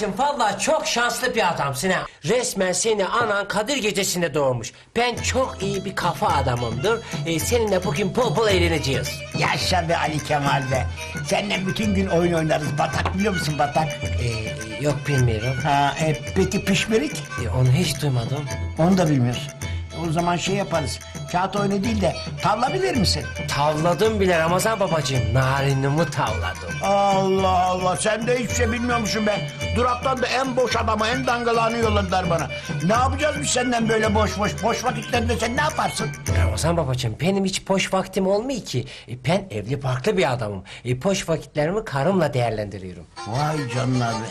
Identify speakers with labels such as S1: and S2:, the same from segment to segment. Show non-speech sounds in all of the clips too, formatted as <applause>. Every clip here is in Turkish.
S1: Sen vallahi çok şanslı bir adamsın ha. Resmen seni anan Kadir gecesinde doğurmuş. Ben çok iyi bir kafa adamımdır. Ee, seninle bugün bol bol eğleneceğiz.
S2: Yaşa be Ali Kemal be. Seninle bütün gün oyun oynarız. Batak biliyor musun batak?
S1: Ee, yok bilmiyorum.
S2: Ha, e, peki pişmerik?
S1: Ee, onu hiç duymadım.
S2: Onu da bilmiyorsun. O zaman şey yaparız. Kağıt oyunu değil de tavla bilir misin?
S1: Tavladım bile Ramazan babacığım. Narinimi tavladım.
S2: Allah Allah sen de hiçbir şey bilmiyormuşsun be. Duraktan da en boş adamı en dangalağını yolladılar bana. Ne yapacağız biz senden böyle boş boş? Boş vakitlerinde sen ne yaparsın?
S1: Ramazan babacığım benim hiç boş vaktim olmuyor ki. E, ben evli barklı bir adamım. E, boş vakitlerimi karımla değerlendiriyorum.
S2: Vay canına be.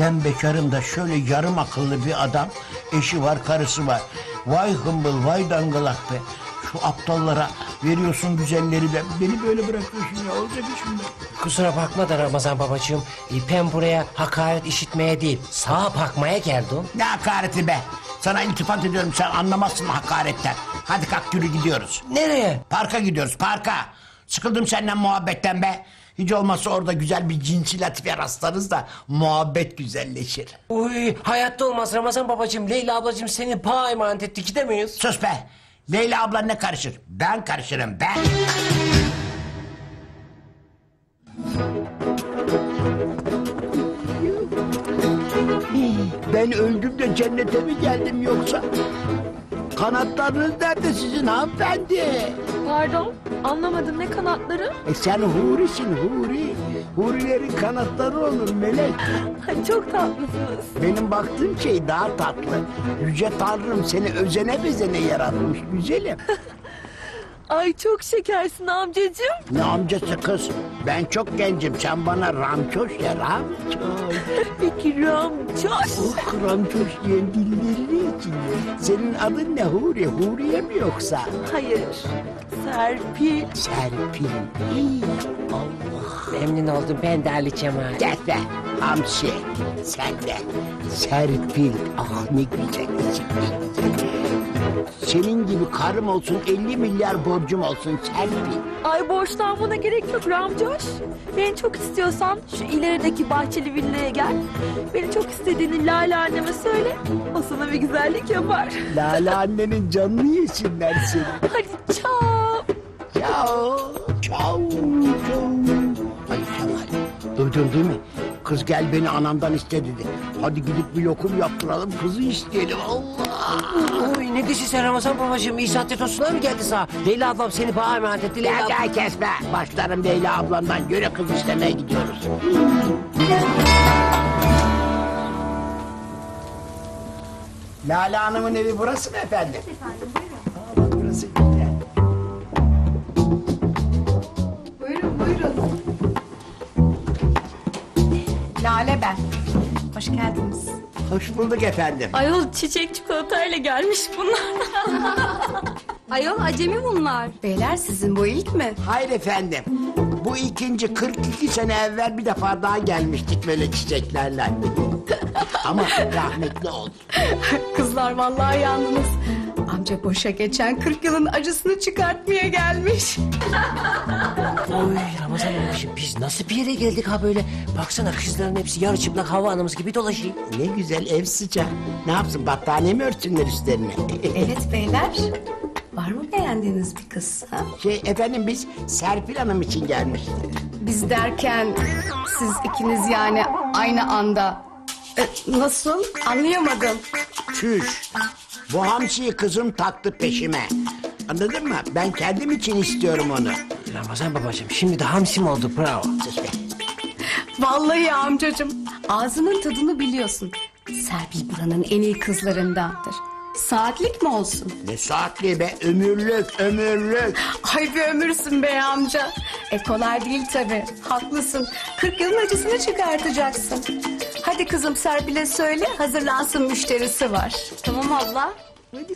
S2: Ben bekarım da şöyle yarım akıllı bir adam. Eşi var, karısı var. Vay hımbıl, vay dangalak be. Şu aptallara veriyorsun güzelleri be. Beni böyle bırakıyorsun ya. Olacak iş mi?
S1: Kusura bakma da Ramazan babacığım. E, ben buraya hakaret işitmeye değil, sağa bakmaya geldim.
S2: Ne hakareti be. Sana iltifat ediyorum sen anlamazsın hakaretten. Hadi kalk yürü gidiyoruz.
S1: Nereye?
S2: Parka gidiyoruz parka. Sıkıldım senden muhabbetten be. Hiç olmazsa orada güzel bir cinsi latife rastlarız da muhabbet güzelleşir.
S1: Uy, hayatta olmaz Ramazan babacığım. Leyla ablacığım seni bağ emanet etti. Gidemeyiz.
S2: Sus be. Leyla ablan ne karışır? Ben karışırım ben. Ben öldüm de cennete mi geldim yoksa? Kanatlarınız nerede sizin hanımefendi?
S3: Pardon, anlamadım ne kanatları?
S2: E sen hurisin huri. Hurilerin kanatları olur melek.
S3: Ay, Çok tatlısınız.
S2: Benim baktığım şey daha tatlı. Yüce Tanrım seni özene bezene yaratmış güzelim. <laughs>
S3: Ay çok şekersin amcacığım.
S2: Ne amcası kız? Ben çok gencim. Sen bana ramçoş ya ramçoş. <laughs>
S3: Peki Ramçoş.
S2: Oh ramçoş diyen dilleri içinde. Senin adın ne Huri? Huriye mi yoksa?
S3: Hayır, Serpil.
S2: Serpil. İyi. Allah.
S1: Memnun oldum ben de Ali Cemal.
S2: Gel be hamsi. Sen de. Serpil. Ah ne güzel isimmiş. Senin gibi karım olsun 50 milyar borcum olsun Serpil.
S3: Ay borçlanmana gerek yok Ramcoş. Beni çok istiyorsan şu ilerideki bahçeli villaya gel. Beni çok istediğini Lale anneme söyle. O sana bir güzellik yapar. <laughs>
S2: Lale annenin canını yesinler seni.
S3: Hadi çao.
S2: Ciao. Ciao. Ciao. Ay Kemal. Duydun değil mi? Kız gel beni anamdan iste dedi. Hadi gidip bir lokum yaptıralım kızı isteyelim. Allah.
S1: Uy ne diyorsun sen Ramazan babacığım? İyi saatte tosunlar mı geldi sana? Leyla ablam seni bağ emanet etti. Leyla
S2: Ya
S1: ablam...
S2: gel kesme. Başlarım Leyla ablandan. Göre kız istemeye gidiyoruz. Lale Hanım'ın evi burası mı efendim? Efendim buyurun. Aa, burası güzel.
S4: Buyurun buyurun. Lale ben. Hoş geldiniz.
S2: Hoş bulduk efendim.
S3: Ayol çiçek çikolatayla gelmiş bunlar. <laughs>
S4: Ayol acemi bunlar. Beyler sizin bu ilk mi?
S2: Hayır efendim. Bu ikinci 42 sene evvel bir defa daha gelmiştik böyle çiçeklerle. Ama rahmetli oldu. <laughs>
S4: Kızlar vallahi yandınız. Amca boşa geçen 40 yılın acısını çıkartmaya gelmiş.
S1: Uy Ramazan babacığım biz nasıl bir yere geldik ha böyle? Baksana kızların hepsi yarı çıplak hava anamız gibi dolaşıyor.
S2: Ne güzel ev sıcak. Ne yapsın battaniye mi örtsünler üstlerine? <laughs>
S4: Evet beyler. Var mı beğendiğiniz bir kız? Ha?
S2: şey efendim biz Serpil Hanım için gelmiştik.
S4: Biz derken siz ikiniz yani aynı anda. E, nasıl? Anlayamadım.
S2: Çüş. Bu hamsiyi kızım taktı peşime. Anladın mı? Ben kendim için istiyorum onu.
S1: Ramazan babacığım şimdi de hamsim oldu bravo.
S2: Sus be.
S4: Vallahi amcacığım ağzının tadını biliyorsun. Serpil buranın en iyi kızlarındandır. Saatlik mi olsun?
S2: Ne saatliği be ömürlük ömürlük.
S4: Ay bir ömürsün be amca. E kolay değil tabii. Haklısın. 40 yılın acısını çıkartacaksın. Hadi kızım Serpil'e söyle hazırlansın müşterisi var.
S3: tamam abla.
S2: Hadi.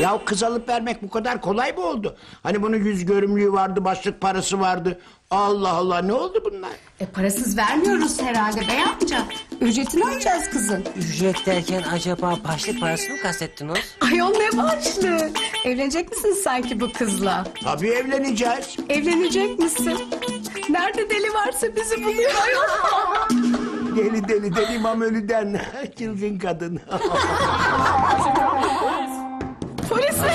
S2: Ya kız alıp vermek bu kadar kolay mı oldu? Hani bunun yüz görümlüğü vardı, başlık parası vardı. Allah Allah ne oldu bunlar?
S4: E parasız vermiyoruz herhalde bey amca. Ücretini alacağız kızın.
S1: Ücret derken acaba başlık parasını mı kastettiniz?
S4: Ayol ne başlı. Evlenecek misin sanki bu kızla?
S2: Tabii evleneceğiz.
S4: Evlenecek misin? Nerede deli varsa bizi buluyor ayol. <laughs>
S2: Deli deli deli mamölüden <laughs> çılgın kadın. <laughs>
S4: Polis mi?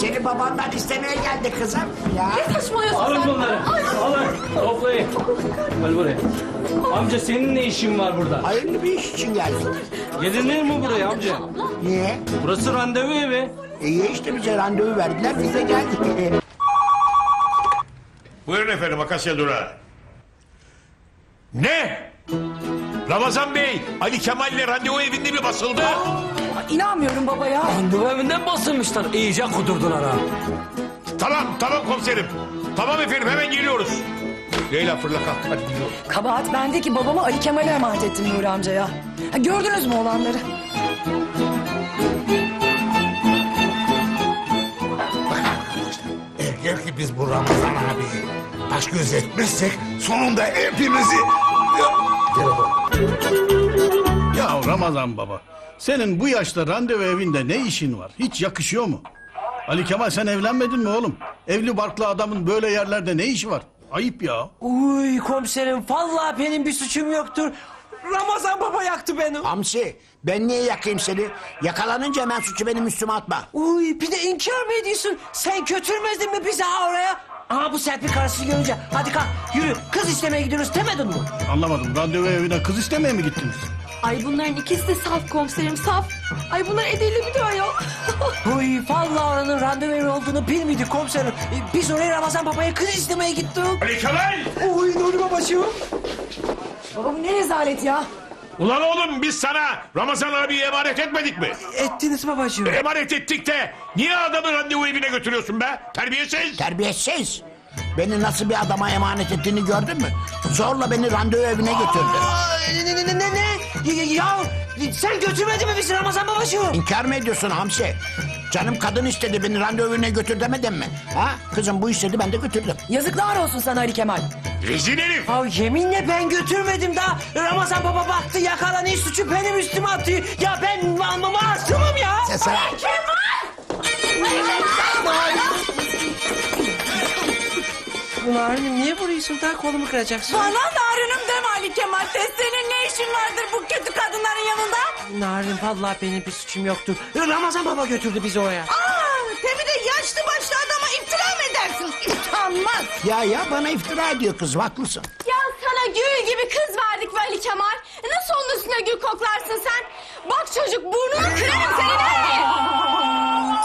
S2: Seni babandan istemeye geldi kızım. Ya.
S5: Alın bunları. Alın. Toplayın. Gel buraya. Amca senin ne işin var burada?
S2: Hayırlı bir iş için geldik.
S5: Gelinir mi buraya amca?
S2: Niye?
S5: Burası randevu evi.
S2: İyi işte bize randevu verdiler biz de geldik. <laughs>
S6: Buyurun efendim Akasya Durağı. Ne? Ramazan Bey, Ali Kemal'le randevu evinde mi basıldı?
S4: İnanmıyorum baba ya.
S5: Randevu evinden basılmışlar. İyice kudurdular ha.
S6: Tamam, tamam komiserim. Tamam efendim, hemen geliyoruz. Leyla fırla kalk, hadi gidiyoruz.
S7: Kabahat bende ki babamı Ali Kemal'e emanet ettim Nuri amcaya. Ha, gördünüz mü olanları?
S8: Eğer ki biz bu Ramazan abiyi baş göz etmezsek sonunda hepimizi...
S9: Ya Ramazan baba, senin bu yaşta randevu evinde ne işin var? Hiç yakışıyor mu? Ali Kemal sen evlenmedin mi oğlum? Evli barklı adamın böyle yerlerde ne işi var? Ayıp ya.
S1: Uy komiserim vallahi benim bir suçum yoktur. Ramazan baba yaktı beni.
S2: Hamsi ben niye yakayım seni? Yakalanınca hemen suçu benim üstüme atma.
S1: Uy bir de inkar mı ediyorsun? Sen götürmedin mi bizi oraya? Aha bu Serpil karısı görünce hadi kalk yürü kız istemeye gidiyoruz demedin mi?
S9: Anlamadım, randevu evine kız istemeye mi gittiniz?
S3: Ay bunların ikisi de saf komiserim saf. Ay bunlar edeli bir de ayol. <laughs>
S1: Uy vallahi oranın randevu evi olduğunu bilmiyorduk komiserim. E, Biz oraya Ramazan babaya kız istemeye gittik.
S6: Ali Kemal!
S1: Uy Nuri babacığım.
S7: Baba bu ne rezalet ya?
S6: Ulan oğlum biz sana Ramazan abiyi emanet etmedik mi?
S1: Ettiniz babacığım.
S6: Emanet ettik de niye adamı randevu evine götürüyorsun be? Terbiyesiz!
S2: Terbiyesiz. Beni nasıl bir adama emanet ettiğini gördün mü? Zorla beni randevu evine götürdü.
S1: Aa, ne ne ne ne ne? Ya, ya sen götürmedin mi bizi Ramazan babacığım?
S2: İnkar mı ediyorsun Hamsi? Canım kadın istedi beni randevu evine götür demedin mi? Ha? Kızım bu istedi ben de götürdüm.
S7: Yazıklar olsun sana Ali Kemal.
S6: Rezil herif!
S1: Ya yeminle ben götürmedim daha. Ramazan baba baktı yakalanıyor suçu benim üstüme atıyor. Ya ben ma ma masumum ya.
S2: Sesler.
S1: Narin'im niye vuruyorsun daha kolumu kıracaksın?
S7: Bana Narun'um deme Ali Kemal. Senin ne işin vardır bu kötü kadınların yanında?
S1: Narin vallahi benim bir suçum yoktur. Ramazan baba götürdü bizi oraya.
S7: Tabii edersin? Utanmaz.
S2: Ya ya bana iftira ediyor kızım haklısın.
S10: Ya sana gül gibi kız verdik be Ali Kemal. Nasıl onun üstüne gül koklarsın sen? Bak çocuk burnunu kırarım senin ha!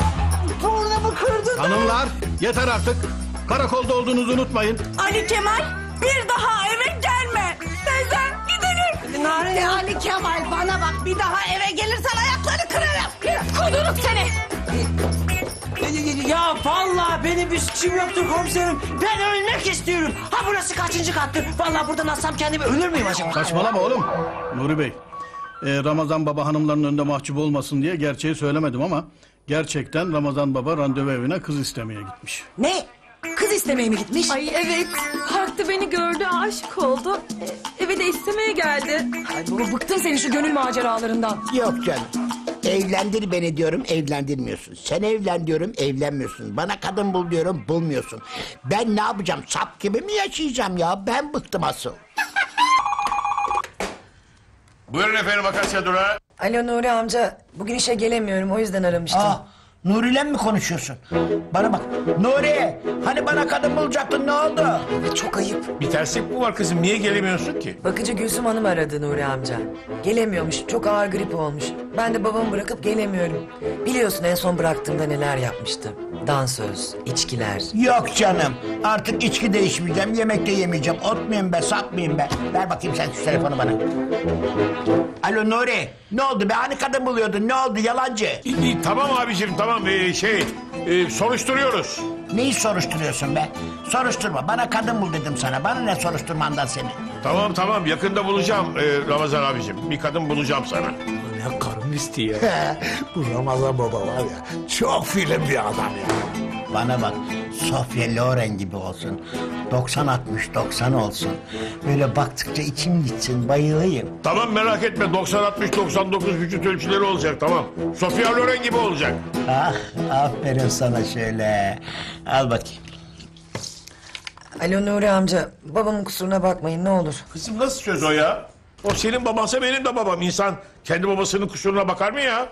S7: Burnumu kırdın.
S9: Hanımlar, yeter artık. Karakolda olduğunuzu unutmayın.
S7: Ali Kemal bir daha eve gelme. Teyze gidelim.
S1: Narin ya.
S7: Ali Kemal bana bak bir daha eve gelirsen ayaklarını kırarım.
S10: Kuduruk seni!
S1: Ya vallahi benim bir suçum yoktur komiserim. Ben ölmek istiyorum. Ha burası kaçıncı kattır? Vallahi buradan atsam kendimi ölür müyüm acaba?
S9: Saçmalama oğlum. Nuri Bey, e, Ramazan baba hanımların önünde mahcup olmasın diye gerçeği söylemedim ama... ...gerçekten Ramazan baba randevu evine kız istemeye gitmiş.
S7: Ne? Kız istemeye mi gitmiş?
S3: Ay evet. Parkta beni gördü aşık oldu. E, eve de istemeye geldi.
S7: Ay baba bıktım senin şu gönül maceralarından.
S2: Yok canım. Evlendir beni diyorum evlendirmiyorsun. Sen evlen diyorum evlenmiyorsun. Bana kadın bul diyorum bulmuyorsun. Ben ne yapacağım? Sap gibi mi yaşayacağım ya? Ben bıktım asıl.
S6: Buyurun efendim Akasya Durağı.
S7: Alo Nuri amca bugün işe gelemiyorum o yüzden aramıştım.
S2: Aa, Nuri'yle mi konuşuyorsun? Bana bak. Nuri, hani bana kadın bulacaktın ne oldu?
S7: Çok ayıp.
S6: Bir terslik mi var kızım? Niye gelemiyorsun ki?
S7: Bakıcı Gülsüm Hanım aradı Nuri amca. Gelemiyormuş çok ağır grip olmuş. Ben de babamı bırakıp gelemiyorum. Biliyorsun en son bıraktığımda neler yapmıştım. Dansöz, içkiler.
S2: Yok canım. Artık içki de içmeyeceğim, yemek de yemeyeceğim. Ot muyum be, sap mıyım be? Ver bakayım sen şu telefonu bana. Alo Nuri, ne oldu be? Hani kadın buluyordun, ne oldu yalancı?
S6: İyi, tamam abicim tamam Ee, şey e, soruşturuyoruz.
S2: Neyi soruşturuyorsun be? Soruşturma, bana kadın bul dedim sana. Bana ne soruşturmandan seni?
S6: Tamam tamam yakında bulacağım e, Ramazan abicim. Bir kadın bulacağım sana.
S8: Ne karın istiyor. <laughs> Bu Ramazan baba var ya çok film bir adam ya.
S2: Bana bak, Sofia Loren gibi olsun. 90-60-90 olsun. Böyle baktıkça içim gitsin bayılayım.
S6: Tamam merak etme 90-60-99 vücut ölçüleri olacak tamam. Sofia Loren gibi olacak.
S2: Ah aferin sana şöyle. Al bakayım.
S7: Alo Nuri amca babamın kusuruna bakmayın ne olur.
S6: Kızım nasıl söz o ya? O senin babansa benim de babam. İnsan kendi babasının kusuruna bakar mı ya?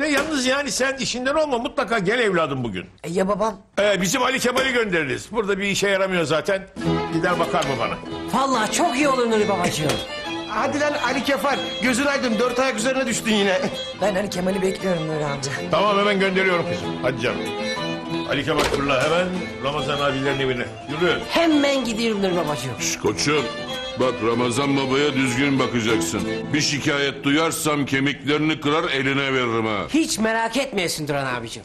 S6: Ve yalnız yani sen işinden olma mutlaka gel evladım bugün.
S7: E, ya babam?
S6: Ee, bizim Ali Kemal'i göndeririz. Burada bir işe yaramıyor zaten. Gider bakar mı bana?
S1: Vallahi çok iyi olur Nuri babacığım.
S11: Hadi lan Ali Kefal. Gözün aydın dört ayak üzerine düştün yine.
S7: Ben Ali Kemal'i bekliyorum Nuri amca.
S6: Tamam hemen gönderiyorum kızım. Hadi canım. Ali Kemal fırla hemen Ramazan abilerin evine. Yürü.
S1: Hemen gidiyorum Nuri babacığım.
S12: Şş, koçum bak Ramazan babaya düzgün bakacaksın. Bir şikayet duyarsam kemiklerini kırar eline veririm ha.
S1: Hiç merak etmeyesin Duran abicim.